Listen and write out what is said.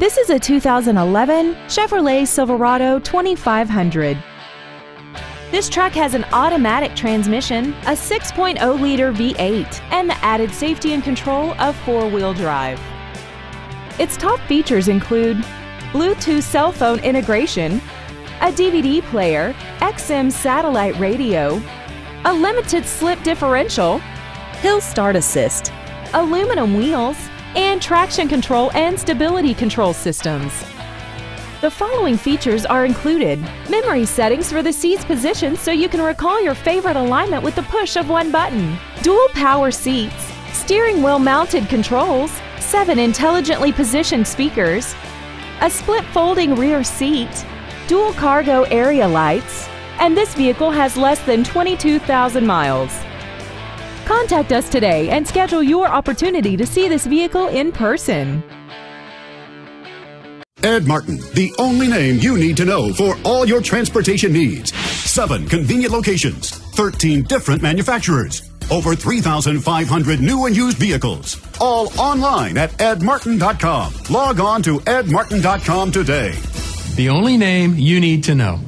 This is a 2011 Chevrolet Silverado 2500. This truck has an automatic transmission, a 6.0 liter V8, and the added safety and control of four wheel drive. Its top features include Bluetooth cell phone integration, a DVD player, XM satellite radio, a limited slip differential, hill start assist, aluminum wheels, and traction control and stability control systems. The following features are included. Memory settings for the seat's position so you can recall your favorite alignment with the push of one button, dual power seats, steering wheel mounted controls, seven intelligently positioned speakers, a split folding rear seat, dual cargo area lights, and this vehicle has less than 22,000 miles. Contact us today and schedule your opportunity to see this vehicle in person. Ed Martin, the only name you need to know for all your transportation needs. Seven convenient locations, 13 different manufacturers, over 3,500 new and used vehicles. All online at edmartin.com. Log on to edmartin.com today. The only name you need to know.